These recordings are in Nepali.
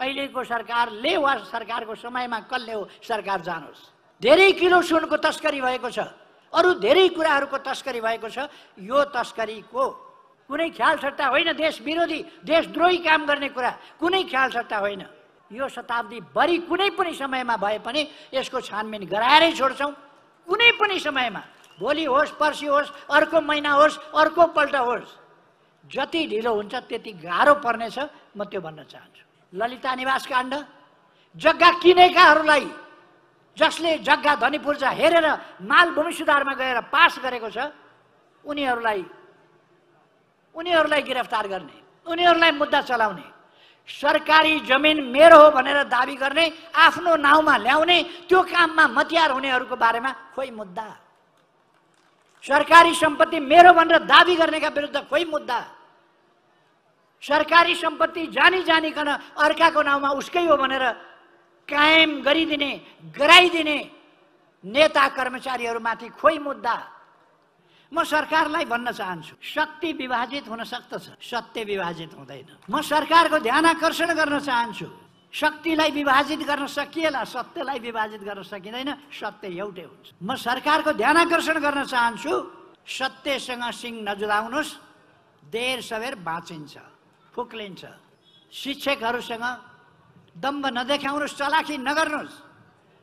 अहिलेको सरकारले वा सरकारको समयमा कसले हो सरकार जानुहोस्। धेरै किलो सुनको तस्करी भएको छ। अरू धेरै कुराहरूको तस्करी भएको छ। यो तस्करीको कुनै ख्याल सट्टा होइन। देश विरोधी देशद्रोही काम गर्ने कुरा कुनै ख्याल सट्टा होइन। यो शताब्दीभरि कुनै पनि समयमा भए पनि यसको छानबिन गराएरै छोड्छौँ। कुनै पनि समयमा। भोलि होस् पर्सि होस् अर्को महिना होस् अर्को पल्ट होस्। जति ढिलो हुन्छ त्यति गाह्रो पर्नेछ। म त्यो भन्न चाहन्छु। ललिता निवास काण्ड जग्गा किनेकाहरूलाई जसले जग्गा धनी पूर्जा हेरेर माल भूमि सुधारमा गएर पास गरेको छ उनीहरूलाई उनीहरूलाई गिरफ्तार गर्ने उनीहरूलाई मुद्दा चलाउने सरकारी जमिन मेरो हो भनेर दावी गर्ने आफ्नो नाउँमा ल्याउने त्यो काममा मतियार हुनेहरूको बारेमा खोइ मुद्दा? सरकारी सम्पत्ति मेरो भनेर दावी गर्नेका विरुद्ध खोइ मुद्दा? सरकारी सम्पत्ति जानी जानिकन अर्काको नाउँमा उसकै हो भनेर कायम गरिदिने गराइदिने नेता कर्मचारीहरूमाथि खोइ मुद्दा। म सरकारलाई भन्न चाहन्छु शक्ति विभाजित हुन सक्दछ। सत्य विभाजित हुँदैन। म सरकारको ध्यान आकर्षण गर्न चाहन्छु। शक्तिलाई विभाजित गर्न सकिएला सत्यलाई विभाजित गर्न सकिँदैन सत्य एउटै हुन्छ। म सरकारको ध्यान आकर्षण गर्न चाहन्छु सत्यसँग सिंह नजुदाउनुहोस् देर सबेर बाँचिन्छ। फुक्लिन्छ। शिक्षकहरूसँग दम्ब नदेखाउनुहोस् चलाखी नगर्नुहोस्।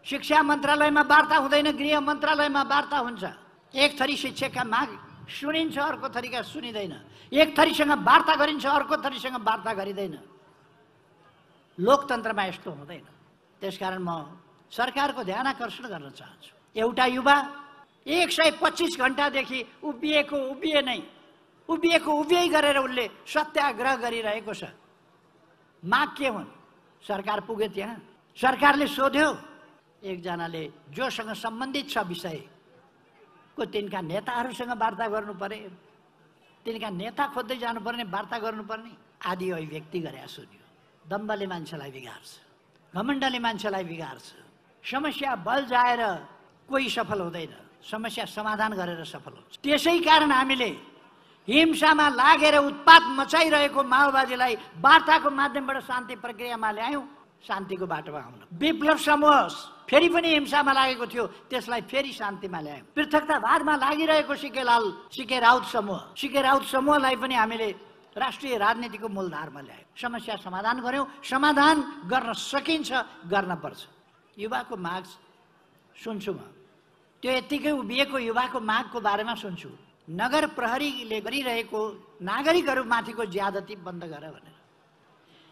शिक्षा मन्त्रालयमा वार्ता हुँदैन गृह मन्त्रालयमा वार्ता हुन्छ। एक थरी शिक्षकका माग सुनिन्छ अर्को थरीका सुनिँदैन। एक थरीसँग वार्ता गरिन्छ अर्को थरीसँग वार्ता गरिँदैन। लोकतन्त्रमा यस्तो हुँदैन। त्यसकारण म सरकारको ध्यान आकर्षण गर्न चाहन्छु। एउटा युवा एक सय पच्चिस घन्टादेखि उभिएको उभिए नै उभिएको उभिए गरेर उसले सत्याग्रह गरिरहेको छ। माग के हुन्। सरकार पुग्यो त्यहाँ। सरकारले सोध्यो एकजनाले जोसँग सम्बन्धित छ विषय। को तिनका नेताहरूसँग वार्ता गर्नु पर्यो तिनका नेता खोज्दै जानुपर्ने वार्ता गर्नुपर्ने? आदि अभिव्यक्ति गरे सुन्यो दम्बले मान्छेलाई बिगार्छ। घमण्डले मान्छेलाई बिगार्छ। समस्या बल जाएर कोही सफल हुँदैन। समस्या समाधान गरेर सफल हुन्छ। त्यसै कारण हामीले हिंसामा लागेर उत्पात मचाइरहेको माओवादीलाई वार्ताको माध्यमबाट शान्ति प्रक्रियामा ल्यायौँ शान्तिको बाटोमा आउन। विप्लव समूह फेरि पनि हिंसामा लागेको थियो त्यसलाई फेरि शान्तिमा ल्यायौँ। पृथकतावादमा लागिरहेको सिके लाल सिके राउत समूह। सिके राउत समूहलाई पनि हामीले राष्ट्रिय राजनीतिको मूलधारमा ल्यायौँ। समस्या समाधान गऱ्यौँ समाधान गर्न सकिन्छ गर्न पर्छ। युवाको माग सुन्छु म। त्यो यत्तिकै उभिएको युवाको मागको बारेमा सुन्छु। नगर प्रहरीले गरिरहेको नागरिकहरूमाथिको ज्यादती बन्द गर भनेर।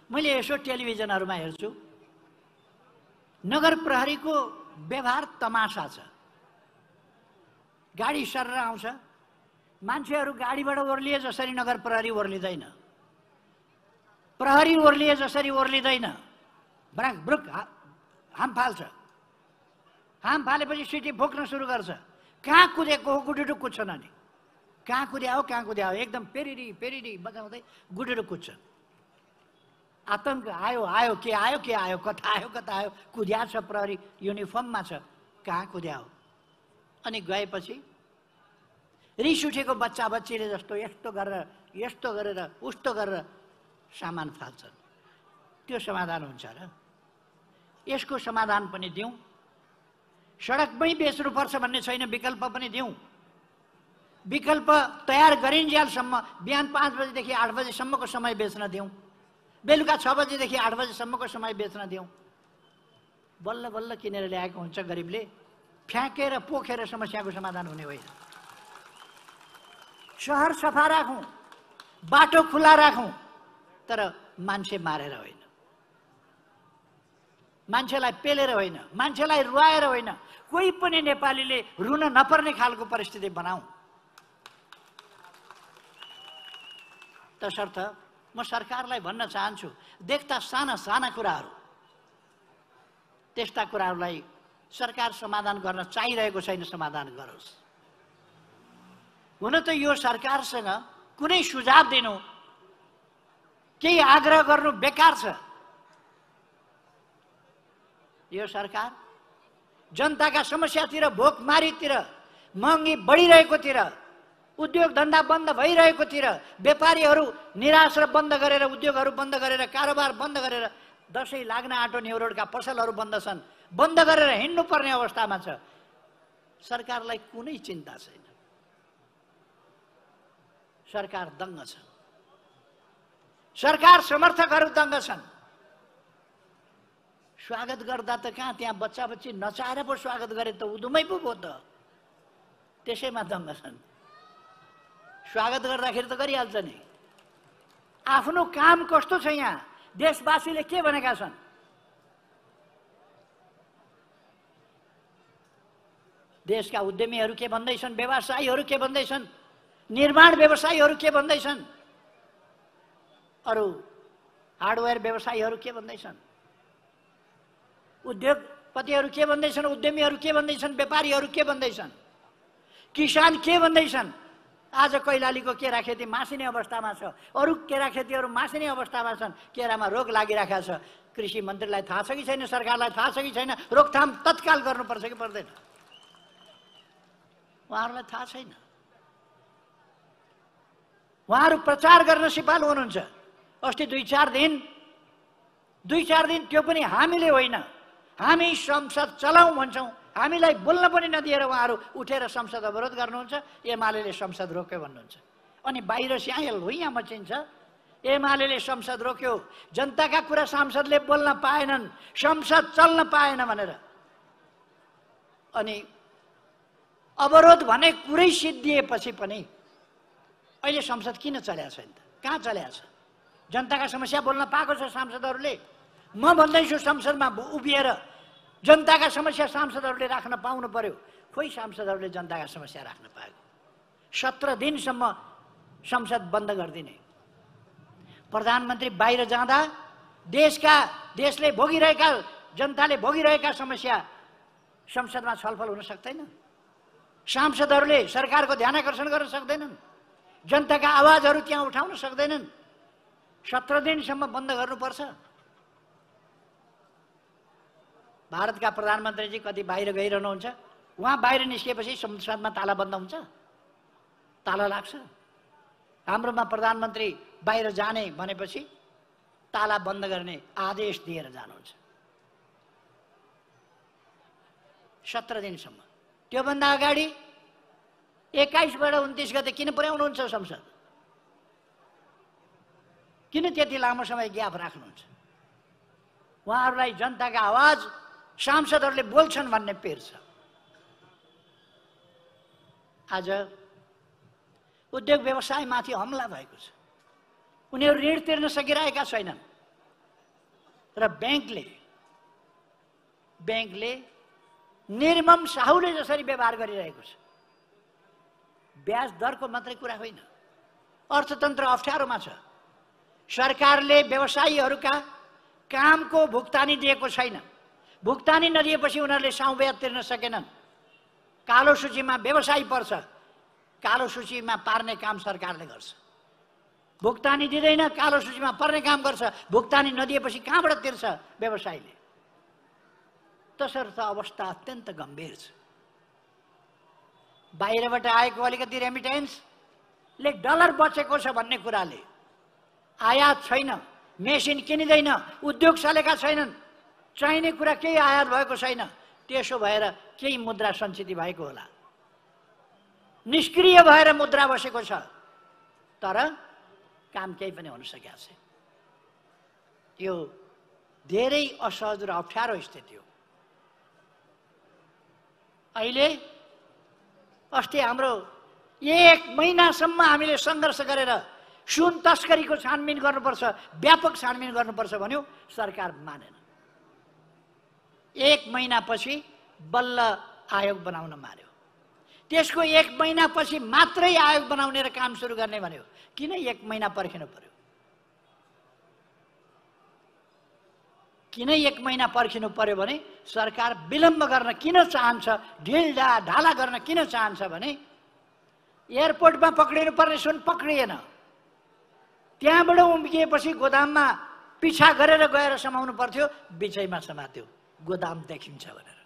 मैले यसो टेलिभिजनहरूमा हेर्छु। नगर प्रहरीको व्यवहार तमासा छ। गाडी सरेर आउँछ। मान्छेहरू गाडीबाट ओर्लिए जसरी नगर प्रहरी ओर्लिँदैन। प्रहरी ओर्लिए जसरी ओर्लिँदैन। ब्राक ब्रुक हाम फाल्छ। हाम फालेपछि सिटी फुक्न सुरु गर्छ। कहाँ कुदेको हो कुद्छन् अनि। कहाँ कुद्या हो कहाँ कुद्या हो एकदम पेरिरी पेरिरी. बजाउँदै गुडुडु कुद्छ आतङ्क आयो आयो के आयो के आयो कता आयो कता आयो. कुद्या छ प्रहरी? युनिफर्ममा छ कहाँ कुद्या हो अनि गएपछि रिस उठेको बच्चा बच्चीले जस्तो यस्तो गरेर यस्तो गरेर उस्तो गरेर सामान फाल्छन् त्यो समाधान हुन्छ र? यसको समाधान पनि दिउँ। सडकमै बेच्नुपर्छ भन्ने छैन विकल्प पनि दिउँ। विकल्प तयार गरिन्जेलसम्म बिहान पाँच बजीदेखि आठ बजीसम्मको समय बेच्न दिउँ। बेलुका छ बजीदेखि आठ बजीसम्मको समय बेच्न दिउँ। बल्ल बल्ल किनेर ल्याएको हुन्छ गरिबले। फ्याँकेर पोखेर समस्याको समाधान हुने होइन। सहर सफा राखौँ बाटो खुला राखौँ तर मान्छे मारेर होइन। मान्छेलाई पेलेर होइन मान्छेलाई रुवाएर होइन। कोही पनि नेपालीले रुन नपर्ने खालको परिस्थिति बनाऊ। तसर्थ म सरकारलाई भन्न चाहन्छु देख्दा साना साना कुराहरू। त्यस्ता कुराहरूलाई सरकार समाधान गर्न चाहिरहेको छैन समाधान गरोस्। हुन त यो सरकारसँग कुनै सुझाव दिनु केही आग्रह गर्नु बेकार छ। यो सरकार जनताका समस्यातिर भोकमारीतिर महँगी बढिरहेकोतिर उद्योग धन्दा बन्द भइरहेकोतिर व्यापारीहरू निराश र बन्द गरेर उद्योगहरू बन्द गरेर कारोबार बन्द गरेर दसैँ लाग्न आँटो रोडका पसलहरू बन्द छन् बन्द गरेर हिँड्नुपर्ने अवस्थामा छ सरकारलाई कुनै चिन्ता छैन सरकार दङ्ग छ सरकार समर्थकहरू दङ्ग छन् स्वागत गर्दा त कहाँ त्यहाँ बच्चा बच्ची नचाहेर पो स्वागत गरे त उदुमै पो भयो त त्यसैमा दङ्ग छन् स्वागत गर्दाखेरि त गरिहाल्छ नि। आफ्नो काम कस्तो छ यहाँ? देशवासीले के भनेका छन्? देशका उद्यमीहरू के भन्दैछन्? व्यवसायीहरू के भन्दैछन्? निर्माण व्यवसायीहरू के भन्दैछन्? अरू हार्डवेयर व्यवसायीहरू के भन्दैछन्? उद्योगपतिहरू के भन्दैछन्? उद्यमीहरू के भन्दैछन्? व्यापारीहरू के भन्दैछन्? किसान के भन्दैछन्? आज कैलालीको केरा खेती मासिने अवस्थामा छ। अरू केरा खेतीहरू मासिने अवस्थामा छन्। केरामा रोग लागिरहेको छ। कृषि मन्त्रीलाई थाहा छ कि छैन? सरकारलाई थाहा छ कि छैन? रोकथाम तत्काल गर्नुपर्छ कि पर्दैन? उहाँहरूलाई थाहा छैन। उहाँहरू प्रचार गर्न सिपालु हुनुहुन्छ। अस्ति दुई चार दिन दुई चार दिन त्यो पनि हामीले होइन। हामी संसद चलाउँ भन्छौँ। हामीलाई बोल्न पनि नदिएर उहाँहरू उठेर संसद अवरोध गर्नुहुन्छ। एमाले संसद रोक्यो भन्नुहुन्छ। अनि बाहिर स्यायल भुइँ मचिन्छ एमाले संसद रोक्यो। जनताका कुरा सांसदले बोल्न पाएनन्। संसद चल्न पाएन भनेर। अनि अवरोध भने कुरै सिद्धिएपछि पनि अहिले संसद किन चल्या छैन त? कहाँ चल्या छ? जनताका समस्या बोल्न पाएको छ सांसदहरूले? म भन्दैछु संसदमा उभिएर जनताका समस्या सांसदहरूले राख्न पाउनु पर्यो। खोइ सांसदहरूले जनताका समस्या राख्न पाएको सत्र दिनसम्म संसद बन्द गरिदिने। प्रधानमन्त्री बाहिर जाँदा देशका देशले भोगिरहेका जनताले भोगिरहेका समस्या संसदमा छलफल हुन सक्दैन। सांसदहरूले सरकारको ध्यान आकर्षण गर्न सक्दैनन्। जनताका आवाजहरू त्यहाँ उठाउन सक्दैनन्। सत्र दिनसम्म बन्द गर्नुपर्छ। भारतका प्रधानमन्त्रीजी कति बाहिर गइरहनुहुन्छ? उहाँ बाहिर निस्किएपछि संसदमा ताला बन्द हुन्छ? ताला लाग्छ। हाम्रोमा प्रधानमन्त्री बाहिर जाने भनेपछि ताला बन्द गर्ने आदेश दिएर जानुहुन्छ। सत्र दिनसम्म। त्योभन्दा अगाडि एक्काइसबाट उन्तिस गते किन पुर्याउनुहुन्छ संसद? किन त्यति लामो समय ग्याप राख्नुहुन्छ? उहाँहरूलाई जनताका आवाज सांसदहरूले बोल्छन् भन्ने पेर छ। आज उद्योग व्यवसायमाथि हमला भएको छ। उनीहरू ऋण तिर्न सकिरहेका छैनन्। र ब्याङ्कले ब्याङ्कले निर्मम साहुले जसरी व्यवहार गरिरहेको छ। ब्याज दरको मात्रै कुरा होइन। अर्थतन्त्र अप्ठ्यारोमा छ। सरकारले व्यवसायीहरूका कामको भुक्तानी दिएको छैन। भुक्तानी नदिएपछि उनीहरूले साउ ब्याज तिर्न सकेनन्। कालो सूचीमा व्यवसायी पर्छ। कालो सूचीमा पार्ने काम सरकारले गर्छ। भुक्तानी दिँदैन कालो सूचीमा पर्ने काम गर्छ। भुक्तानी नदिएपछि कहाँबाट तिर्छ व्यवसायीले? तसर्थ अवस्था अत्यन्त गम्भीर छ। बाहिरबाट आएको अलिकति रेमिटेन्सले डलर बचेको छ भन्ने कुराले। आयात छैन मेसिन किनिँदैन उद्योग चलेका छैनन्। चाहिने कुरा केही आयात भएको छैन। त्यसो भएर केही मुद्रा सञ्चित भएको होला। निष्क्रिय भएर मुद्रा बसेको छ। तर काम केही पनि हुन सकेको छैन। यो धेरै असहज र अप्ठ्यारो स्थिति हो। अहिले अस्ति हाम्रो एक महिनासम्म हामीले सङ्घर्ष गरेर सुन तस्करीको छानबिन गर्नुपर्छ व्यापक छानबिन गर्नुपर्छ भन्यो सरकार मानेन। एक महिनापछि बल्ल आयोग बनाउन मान्यो त्यसको एक महिनापछि मात्रै आयोग बनाउने र काम सुरु गर्ने भन्यो। किन एक महिना पर्खिनु पर्यो? किन एक महिना पर्खिनु पर्यो भने सरकार विलम्ब गर्न किन चाहन्छ ढिलढा ढाला गर्न किन चाहन्छ भने एयरपोर्टमा पक्रिनु पर्ने सुन पक्रिएन। त्यहाँबाट उम्किएपछि गोदाममा पिछा गरेर गएर समाउनु पर्थ्यो बिचैमा समात्यो। गोदाम देखिन्छ भनेर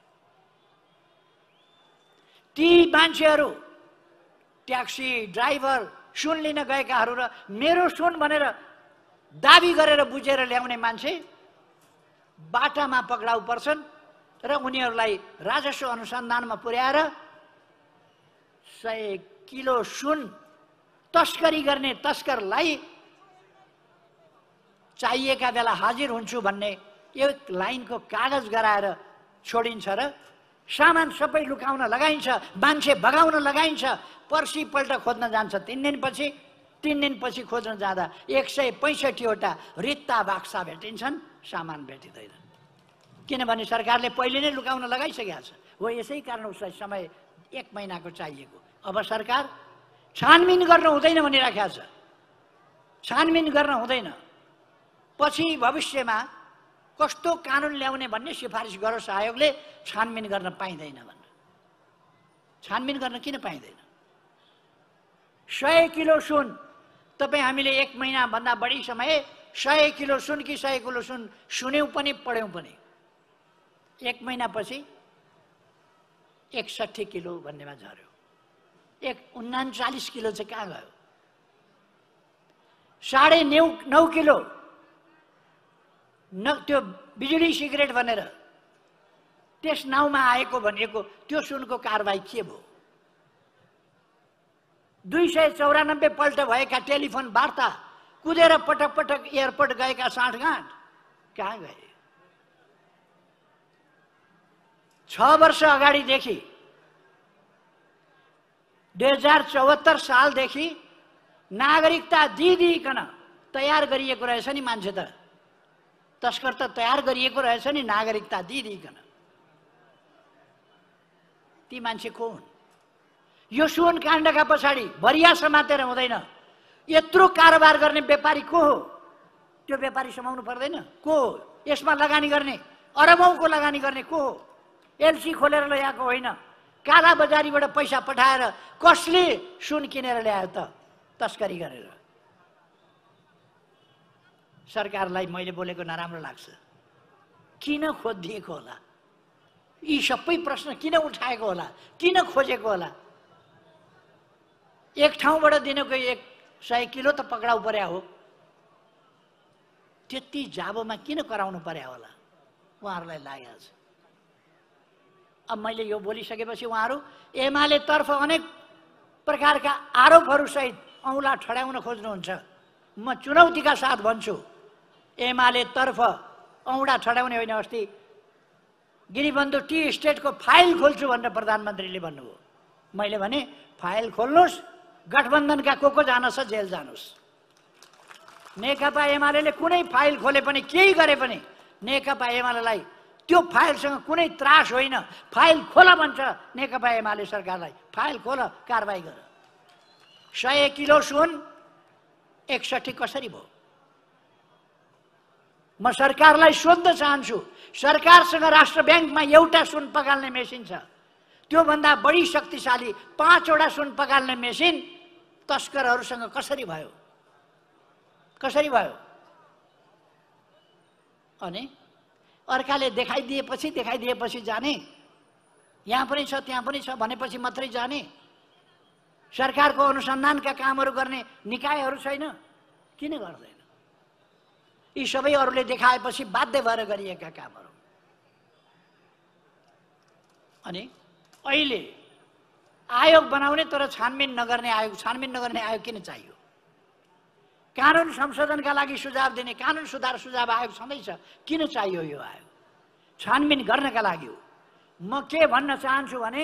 ती मान्छेहरू ट्याक्सी ड्राइभर सुन लिन गएकाहरू र मेरो सुन भनेर दाबी गरेर बुझेर ल्याउने मान्छे बाटामा पक्राउ पर्छन् र उनीहरूलाई राजस्व अनुसन्धानमा पुर्याएर सय किलो सुन तस्करी गर्ने तस्करलाई चाहिएका बेला हाजिर हुन्छु भन्ने एक लाइनको कागज गराएर छोडिन्छ र सामान सबै लुकाउन लगाइन्छ मान्छे भगाउन लगाइन्छ पर्सिपल्ट खोज्न जान्छ। तिन दिनपछि तिन दिनपछि खोज्न जाँदा एक सय पैँसठीवटा रित्ता बाक्सा भेटिन्छन् सामान भेटिँदैन किनभने सरकारले पहिले नै लुकाउन लगाइसकेको छ। हो यसै कारण उसलाई समय एक महिनाको चाहिएको। अब सरकार छानबिन गर्न हुँदैन भनिराखेको छ। छानबिन गर्न हुँदैन। पछि भविष्यमा कस्तो कानुन ल्याउने भन्ने सिफारिस गरोस् आयोगले छानबिन गर्न पाइँदैन भनेर। छानबिन गर्न किन पाइँदैन? सय किलो सुन। तपाईँ हामीले एक महिनाभन्दा बढी समय सय किलो सुन कि सय किलो सुन सुन्यौँ पनि पढ्यौँ पनि। एक महिनापछि एकसट्ठी किलो भन्नेमा झऱ्यो। एक उन्चालिस किलो चाहिँ कहाँ गयो? साढे नौ नौ किलो। न त्यो बिजुली सिगरेट भनेर। त्यस नाउँमा आएको भनेको त्यो सुनको कारवाही के भयो? दुई सय चौरानब्बे पल्ट भएका टेलिफोन वार्ता कुदेर पटक पटक एयरपोर्ट गएका साँठगाँठ कहाँ गए? छ वर्ष अगाडिदेखि दुई हजार चौहत्तर सालदेखि नागरिकता दिइदिइकन तयार गरिएको रहेछ नि मान्छे त। तस्कर त तयार गरिएको रहेछ नि नागरिकता दिइदिइकन। ती मान्छे को हुन्? यो सुन काण्डका पछाडि भरिया समातेर हुँदैन। यत्रो कारोबार गर्ने व्यापारी को हो? त्यो व्यापारी समाउनु पर्दैन। को हो? यसमा लगानी गर्ने अरबौँको लगानी गर्ने को हो? एलसी खोलेर ल्याएको होइन। काला बजारीबाट पैसा पठाएर कसले सुन किनेर ल्यायो त? तस्करी गरेर। सरकारलाई मैले बोलेको नराम्रो लाग्छ। किन खोजिदिएको होला? यी सबै प्रश्न किन उठाएको होला? किन खोजेको होला? एक ठाउँबाट दिनको एक सय किलो त पक्राउ पर्या हो। त्यति जाबोमा किन कराउनु पर्या होला? उहाँहरूलाई लागेको छ। अब मैले यो बोलिसकेपछि उहाँहरू एमाले तर्फ अनेक प्रकारका आरोपहरूसहित औँला ठड्याउन खोज्नुहुन्छ। म चुनौतीका साथ भन्छु। एमाले तर्फ औँडा ठड्याउने होइन अस्ति। गिरिबन्धु टी स्टेटको फाइल खोल्छु भनेर प्रधानमन्त्रीले भन्नुभयो। मैले भने फाइल खोल्नुहोस् गठबन्धनका को को जानुहोस् जेल जानुहोस्। नेकपा एमाले कुनै फाइल खोले पनि केही गरे पनि नेकपा एमालेलाई त्यो फाइलसँग कुनै त्रास होइन। फाइल खोल भन्छ नेकपा एमाले सरकारलाई। फाइल खोल कारवाही गर। सय किलो सुन एकसठी कसरी भयो? म सरकारलाई सोध्न चाहन्छु सरकारसँग राष्ट्र ब्याङ्कमा एउटा सुन पगाल्ने मेसिन छ। त्योभन्दा बढी शक्तिशाली पाँचवटा सुन पगाल्ने मेसिन तस्करहरूसँग कसरी भयो? कसरी भयो? अनि अर्काले देखाइदिएपछि देखाइदिएपछि जाने। यहाँ पनि छ त्यहाँ पनि छ भनेपछि मात्रै जाने। सरकारको अनुसन्धानका कामहरू गर्ने निकायहरू छैन। किन गर्दैन? यी सबै अरूले देखाएपछि बाध्य भएर गरिएका कामहरू। अनि अहिले आयोग बनाउने तर छानबिन नगर्ने आयोग छानबिन नगर्ने आयोग किन चाहियो? कानुन संशोधनका लागि सुझाव दिने कानुन सुधार सुझाव आयोग छँदैछ किन चाहियो यो आयोग? छानबिन गर्नका लागि हो। म के भन्न चाहन्छु भने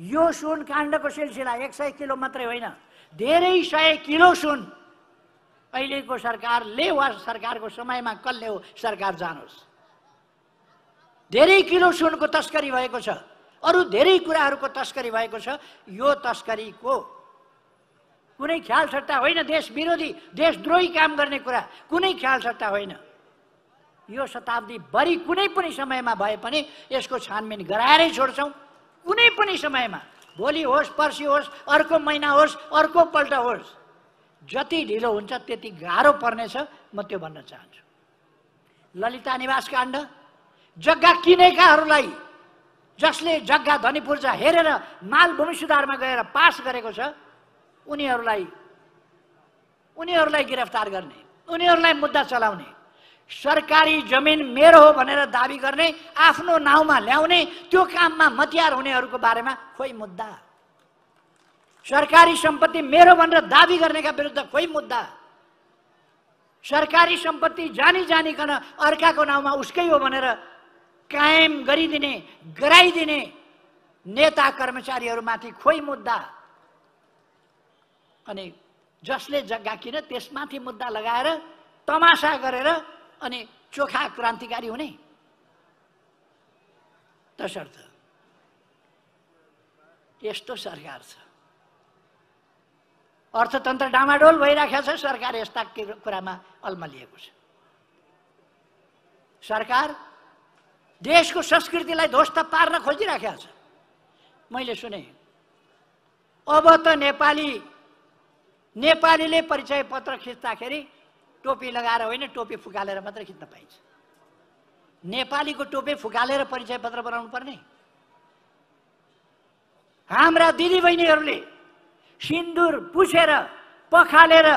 यो सुन काण्डको सिलसिला एक सय किलो मात्रै होइन। धेरै सय किलो सुन अहिलेको सरकारले वा सरकारको समयमा कसले हो? सरकार जानुहोस्। धेरै किलो सुनको तस्करी भएको छ। अरू धेरै कुराहरूको तस्करी भएको छ। यो तस्करीको कुनै ख्याल सट्टा होइन देश विरोधी देशद्रोही काम गर्ने कुरा। कुनै ख्याल सट्टा होइन। यो शताब्दीभरि कुनै पनि समयमा भए पनि यसको छानबिन गराएरै छोड्छौँ। कुनै पनि समयमा। भोलि होस् पर्सि होस् अर्को महिना होस् अर्को पल्ट होस्। जति ढिलो हुन्छ त्यति गाह्रो पर्नेछ म त्यो भन्न चाहन्छु। ललिता निवास काण्ड जग्गा किनेकाहरूलाई जसले जग्गा धनी पूर्जा हेरेर माल भूमि सुधारमा गएर पास गरेको छ उनीहरूलाई उनीहरूलाई गिरफ्तार गर्ने उनीहरूलाई मुद्दा चलाउने सरकारी जमिन मेरो हो भनेर दावी गर्ने आफ्नो नाउँमा ल्याउने त्यो काममा मतियार हुनेहरूको बारेमा खोइ मुद्दा। सरकारी सम्पत्ति मेरो भनेर दावी गर्नेका विरुद्ध खोइ मुद्दा? सरकारी सम्पत्ति जानी जानिकन अर्काको नाउँमा उसकै हो भनेर कायम गरिदिने गराइदिने नेता कर्मचारीहरूमाथि खोइ मुद्दा? अनि जसले जग्गा किन त्यसमाथि मुद्दा लगाएर तमासा गरेर अनि चोखा क्रान्तिकारी हुने? तसर्थ यस्तो सरकार छ। अर्थतन्त्र डामाडोल भइराखेको छ सरकार यस्ता कुरामा अल्मलिएको छ। सरकार देशको संस्कृतिलाई ध्वस्त पार्न खोजिराखेको छ। मैले सुने अब त नेपाली नेपालीले परिचय पत्र खिच्दाखेरि टोपी लगाएर होइन टोपी फुकालेर मात्रै खिच्न पाइन्छ। नेपालीको टोपी फुकालेर परिचय पत्र बनाउनु पर्ने हाम्रा दिदीबहिनीहरूले सिन्दुर पुछेर पखालेर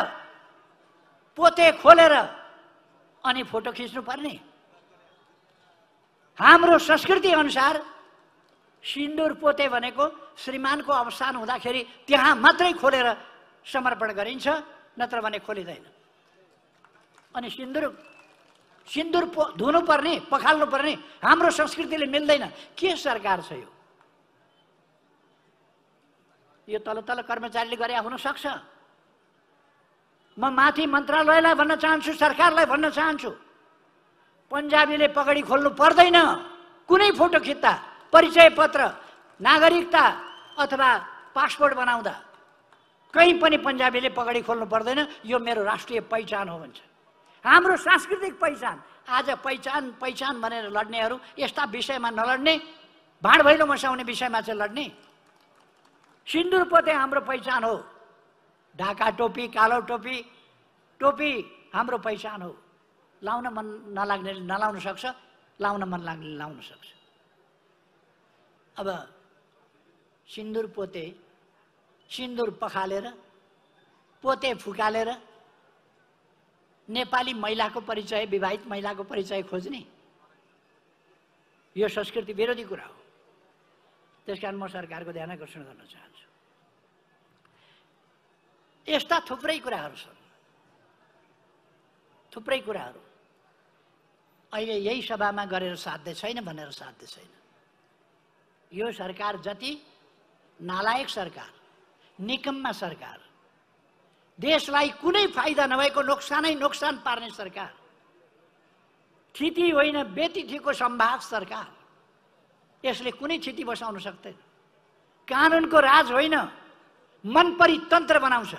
पोते खोलेर अनि फोटो खिच्नु पर्ने। हाम्रो संस्कृति अनुसार सिन्दुर पोते भनेको श्रीमानको अवसान हुँदाखेरि त्यहाँ मात्रै खोलेर समर्पण गरिन्छ नत्र भने खोलिँदैन। अनि सिन्दुर सिन्दुर पो धुनु पर्ने पखाल्नु पर्ने हाम्रो संस्कृतिले मिल्दैन। के सरकार छ यो? यो तल तल कर्मचारीले गरे हुनसक्छ। म माथि मन्त्रालयलाई भन्न चाहन्छु सरकारलाई भन्न चाहन्छु। पन्जाबीले पगडी खोल्नु पर्दैन। कुनै फोटो खिच्दा परिचय पत्र नागरिकता अथवा पासपोर्ट बनाउँदा कहीँ पनि पन्जाबीले पगडी खोल्नु पर्दैन। यो मेरो राष्ट्रिय पहिचान हो भन्छ। हाम्रो सांस्कृतिक पहिचान आज पहिचान पहिचान भनेर लड्नेहरू यस्ता विषयमा नलड्ने भाँड भैलो मसाउने विषयमा चाहिँ लड्ने सिन्दुर पोते हाम्रो पहिचान हो। ढाका टोपी कालो टोपी टोपी हाम्रो पहिचान हो। लाउन मन नलाग्ने नलाउन सक्छ लाउन मन लाग्ने लाउन सक्छ। अब सिन्दुर पोते सिन्दुर पखालेर पोते फुकालेर नेपाली महिलाको परिचय विवाहित महिलाको परिचय खोज्ने। यो संस्कृति विरोधी कुरा हो। त्यस कारण म सरकारको ध्यान आकर्षण गर्न चाहन्छु। यस्ता थुप्रै कुराहरू छन्। थुप्रै कुराहरू। अहिले यही सभामा गरेर साध्य छैन भनेर साध्य छैन। यो सरकार जति नालायक सरकार निकम्मा सरकार देशलाई कुनै फाइदा नभएको नोक्सानै नोक्सान पार्ने सरकार थिति होइन व्यतिथिको सम्भाग सरकार यसले कुनै क्षति बसाउन सक्दैन। कानुनको राज होइन। मन परी तन्त्र बनाउँछ।